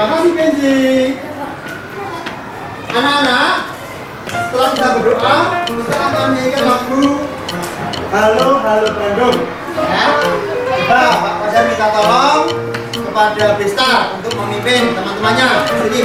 Terima kasih Benji. Anak-anak, setelah kita berdoa, kita akan menyanyikan lagu Halo Halo Bandung. Ya. Pak Fajar minta tolong kepada Bestar untuk memimpin teman-temannya. Sini.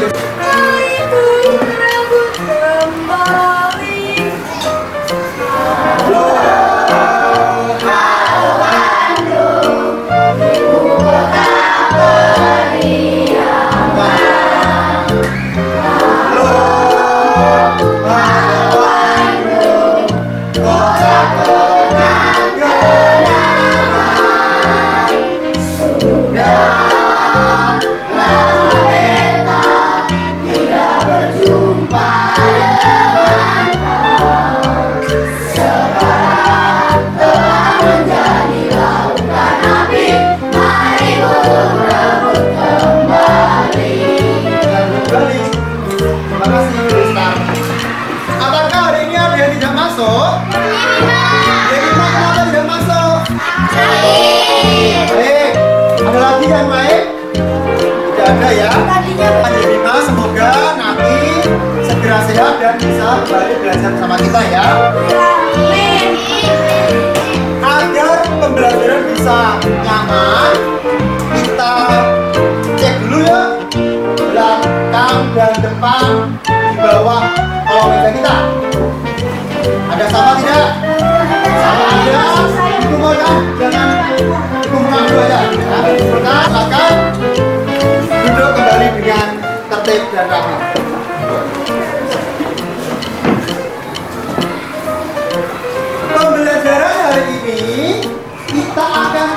kembali belajar sama kita ya agar pembelajaran bisa nyaman kita cek dulu ya belakang dan depan di bawah kolom meja kita. Ada sama tidak? Sama tidak itu mau ya jangan itu mengaku aja ya. silakan duduk kembali dengan tertib dan ramah.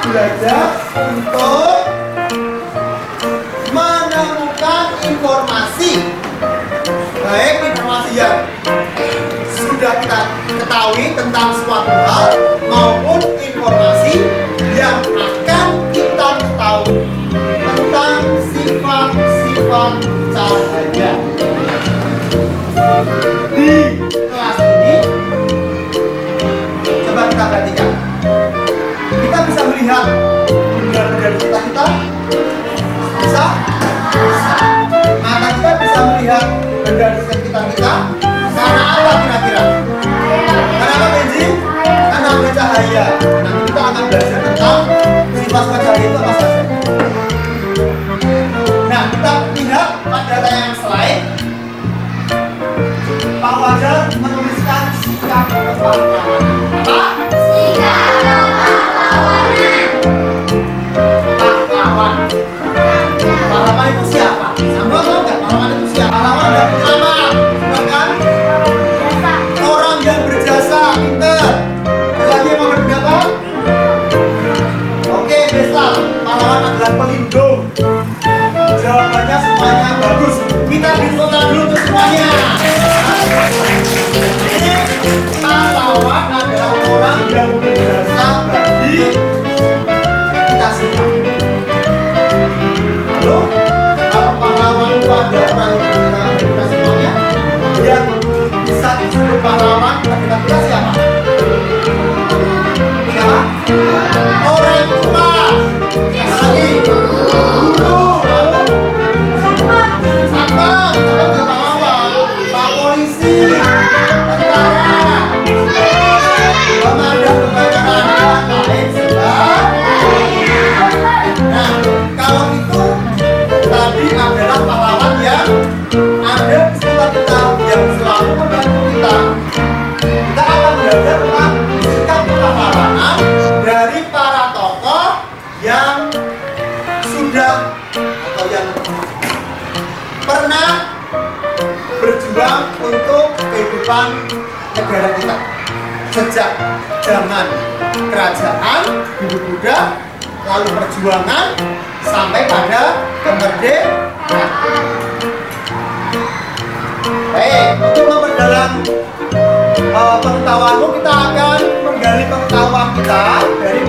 belajar untuk menemukan informasi baik informasi yang sudah kita ketahui tentang suatu hal maupun informasi yang akan kita ketahui tentang sifat-sifat cahaya Mas pra careta, mas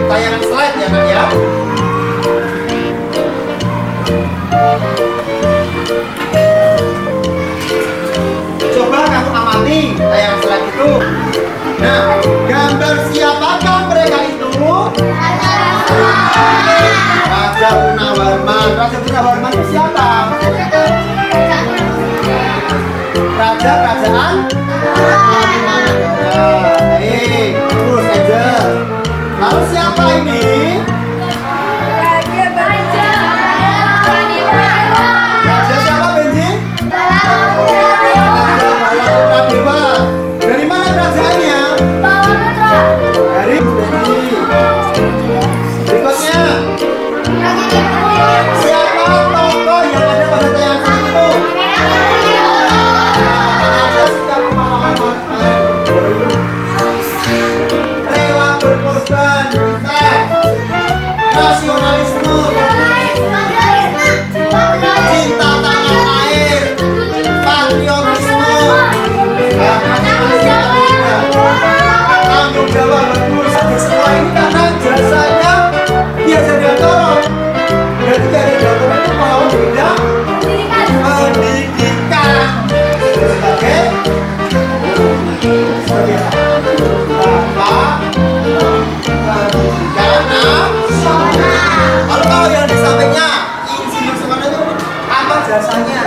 tayangan slide ya nak ya. Coba kamu amati tayangan slide itu. Nah, gambar siapakah mereka itu? Raja Gunawarman. Raja Gunawarman itu siapa? Lalu siapa ini? Raja apa jasanya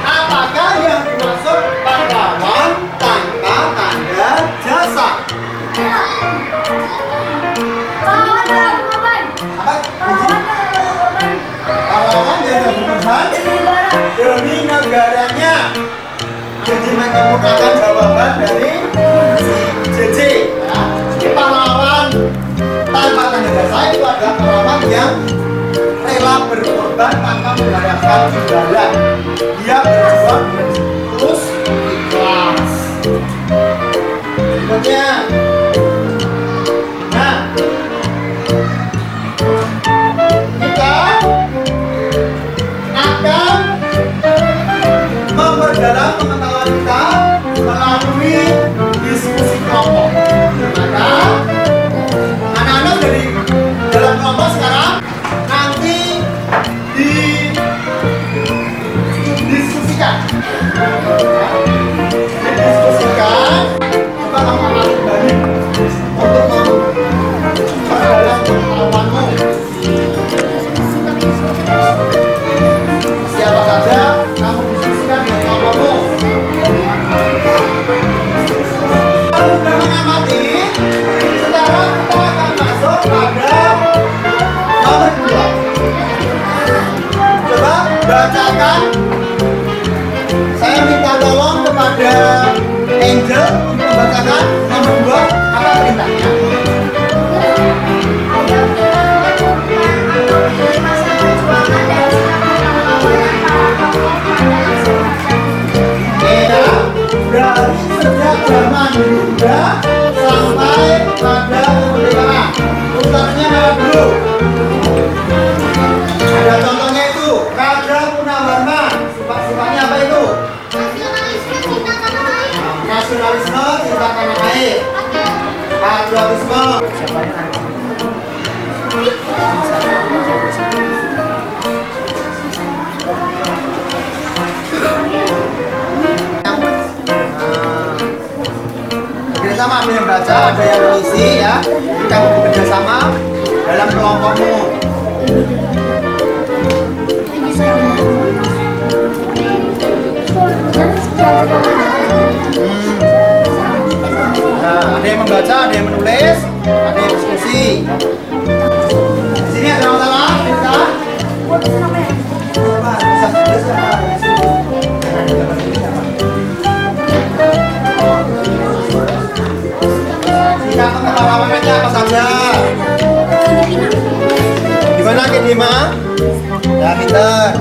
apakah yang dimaksud pahlawan tanpa tanda jasa? Apa? Pahlawan yang berkorban demi negaranya. Jadi menyempurnakan jawaban dari JJ. Jadi pahlawan tanpa tanda jasa itu adalah pahlawan yang berkorban tanpa mengharapkan imbalan dia coba bacakan saya minta tolong kepada Angel untuk membacakan nomor dua apa perintahnya sama ada yang baca, ada yang mengisi ya. Kamu bekerja sama dalam kelompokmu. Nah, ada yang membaca, ada yang menulis, ada yang diskusi. Di sini ada yang sama, Pengetahuannya apa saja? Gimana Kedima? Ya pinter.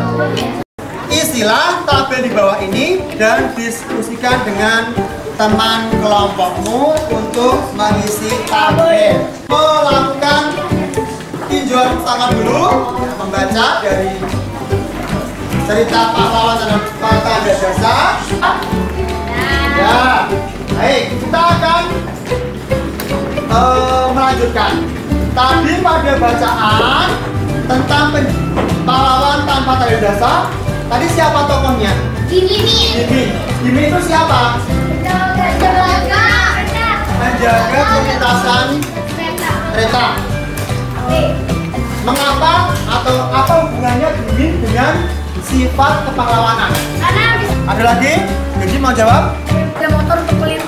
Istilah tabel di bawah ini dan diskusikan dengan teman kelompokmu untuk mengisi tabel. Melakukan tinjauan pertama dulu, membaca dari cerita pahlawan dan tanda jasa. Ya, baik kita akan eh, melanjutkan. Tadi pada bacaan tentang pahlawan tanpa tanda jasa, tadi siapa tokohnya? Nih. Jimmy. Jimmy itu siapa? Menjaga perlintasan kereta. Mengapa atau apa hubungannya Jimmy dengan sifat kepahlawanan? Ada lagi? Jadi mau jawab? ada motor untuk melintas.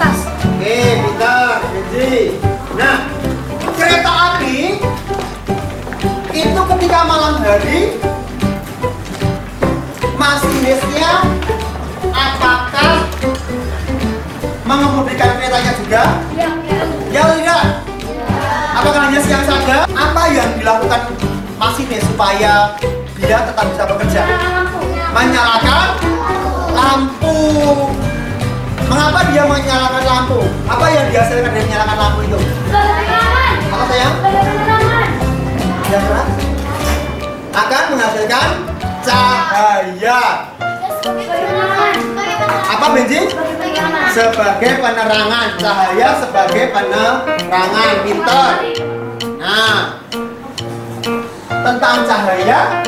Dilakukan masinis supaya dia tetap bisa bekerja? Menyalakan lampu. Mengapa dia menyalakan lampu? Apa yang dihasilkan dari menyalakan lampu itu? Apa sayang? Yang keras? Akan menghasilkan cahaya. Apa Benji? Sebagai penerangan. Cahaya sebagai penerangan. Pinter. Nah, tentang cahaya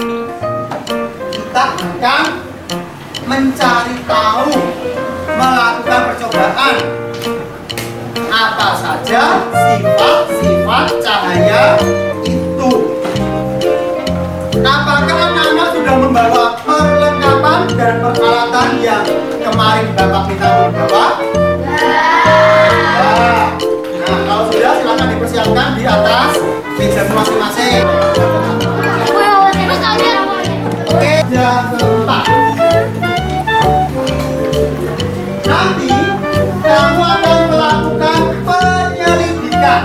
kita akan mencari tahu, melakukan percobaan apa saja sifat-sifat cahaya itu. Apakah anak-anak sudah membawa perlengkapan dan peralatan yang kemarin Bapak minta membawa? Ya. Nah, sudah dipersiapkan di atas meja masing-masing. Oke, yang keempat. Nanti kamu akan melakukan penyelidikan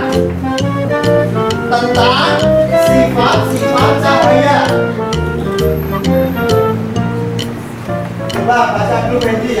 tentang sifat-sifat cahaya. Coba baca dulu Benji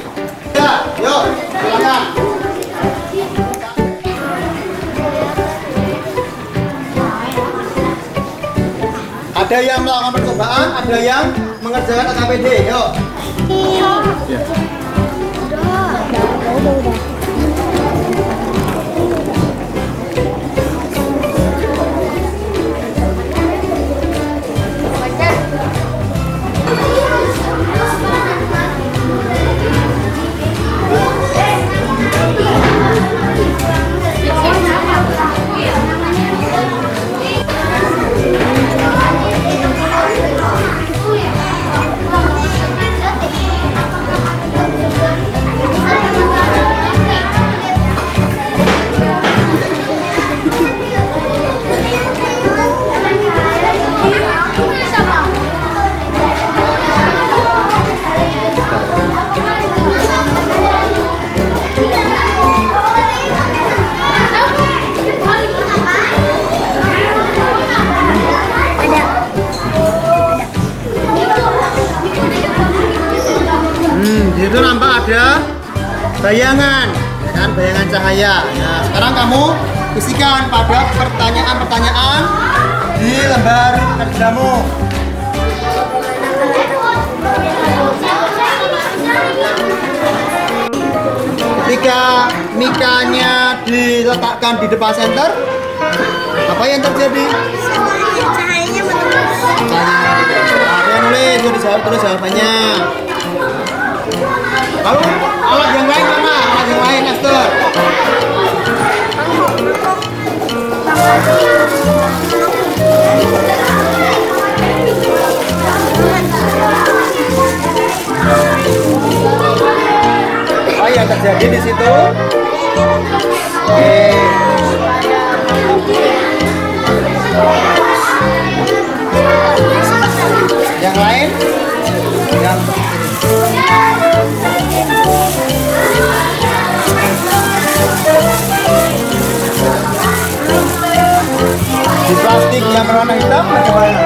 Ada yang melakukan percobaan, ada yang mengerjakan KPD. Yuk. Hmm, ada bayangan, ya kan? Bayangan cahaya. Nah, sekarang kamu isikan pada pertanyaan-pertanyaan di lembar kerjamu. Ketika mikanya diletakkan di depan center. apa yang terjadi? Cahayanya menulis. Ada yang nulis, terus jawabannya. Lalu alat yang lain mana? Alat yang lain Esther. Apa yang terjadi di situ? Oke. Okay. di plastik yang berwarna hitam bagaimana?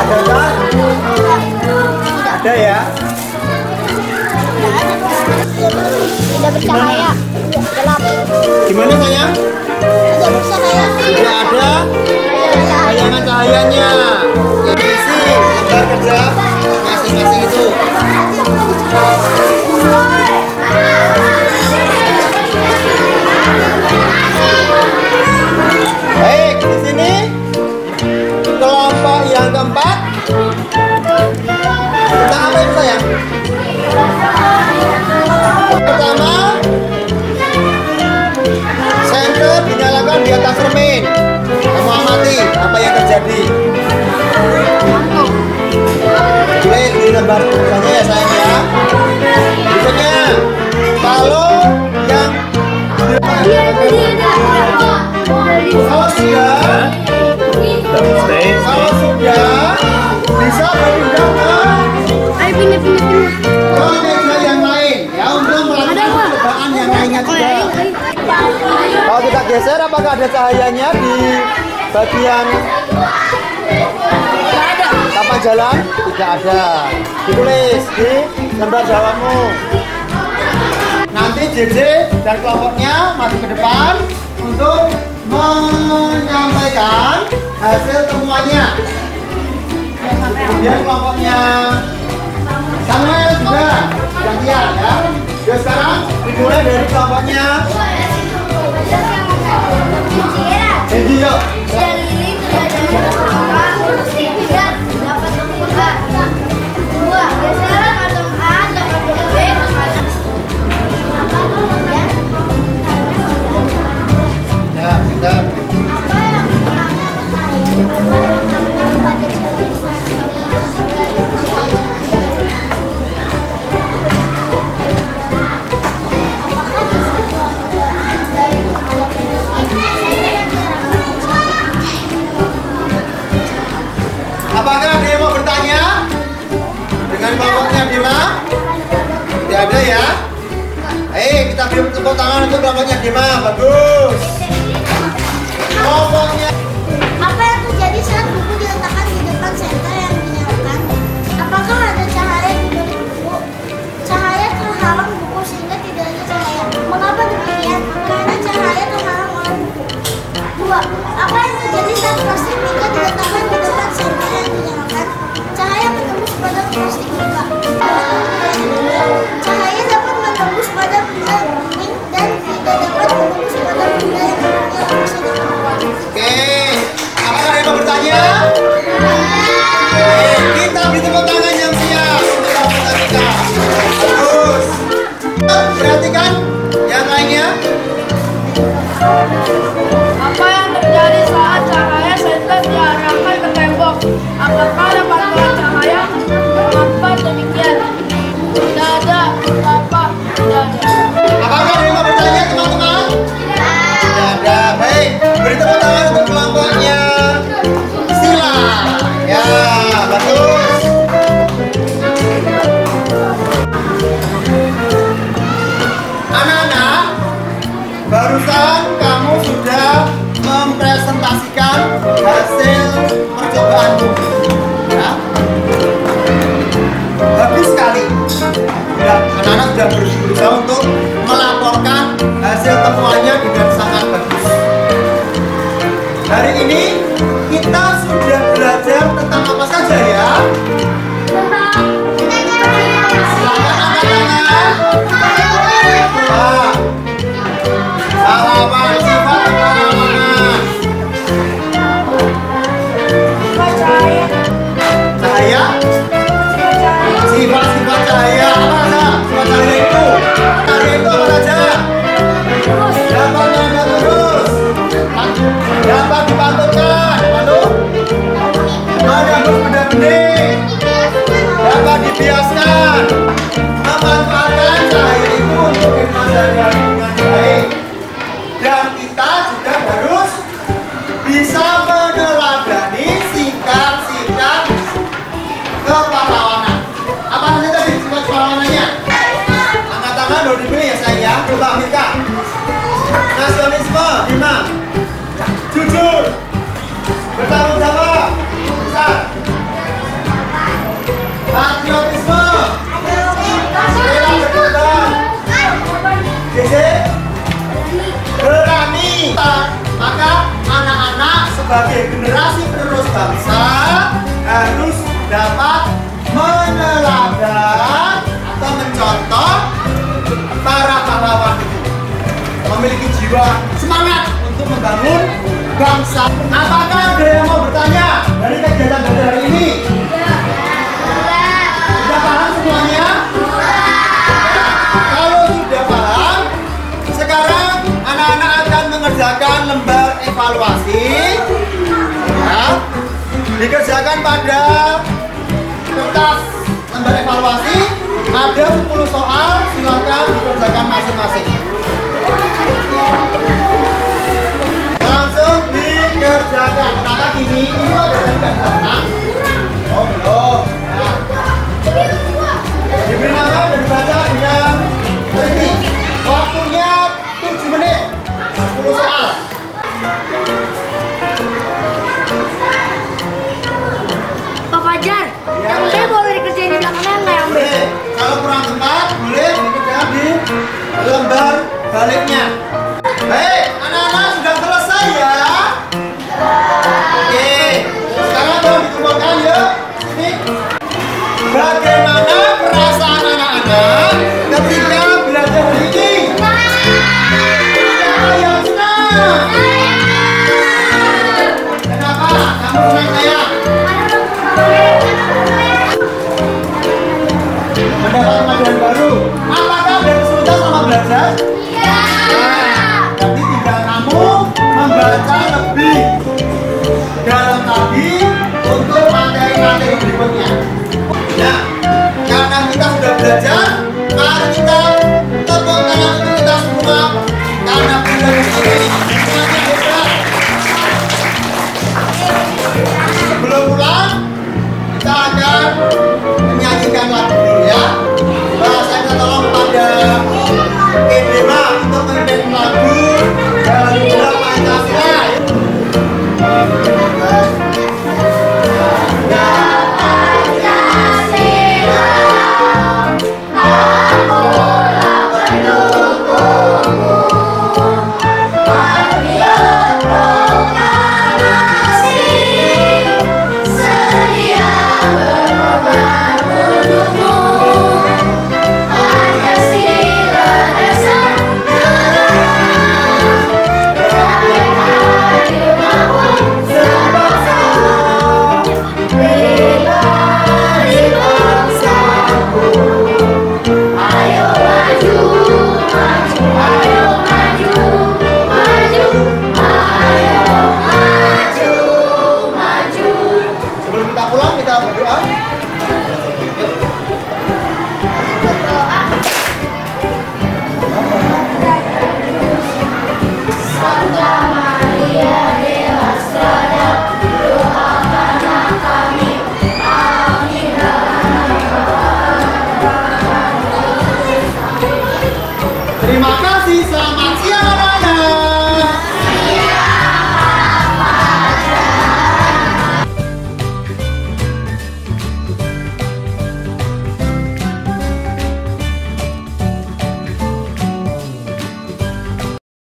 Adakah? Ya? Ada ya? Tidak bercahaya, gelap. Gimana sayang? Tidak bercahaya. Tidak ada bayangan cahayanya. Yang berisi, kerja. geser apakah ada cahayanya di bagian tapak jalan? Tidak ada. Ditulis di lembar jalanmu nanti JJ dan kelompoknya masuk ke depan untuk menyampaikan hasil temuannya. Kemudian kelompoknya. Samuel juga gantian ya. Ya sekarang dimulai dari kelompoknya. Jadi, 结了りと memiliki jiwa semangat untuk membangun bangsa. Apakah ada yang mau bertanya dari kegiatan pada hari ini? Sudah paham semuanya? Kalau sudah paham, sekarang anak-anak akan mengerjakan lembar evaluasi. Ya, dikerjakan pada kertas lembar evaluasi. Ada 10 soal, silakan dikerjakan masing-masing. Langsung dikerjakan. Gini? Ini kok ada yang datang? Oh belum. Nah, Diberi nama dan dibaca dengan teliti. Waktunya 7 menit. 10 soal. Pak Fajar, Ya. yang B boleh dikerjain di belakangnya nggak yang B? Boleh. Kalau kurang tempat, boleh dikerjakan di lembar baliknya. Baik, Sebelum pulang, kita akan menyanyikan lagu dulu ya. Saya minta tolong pada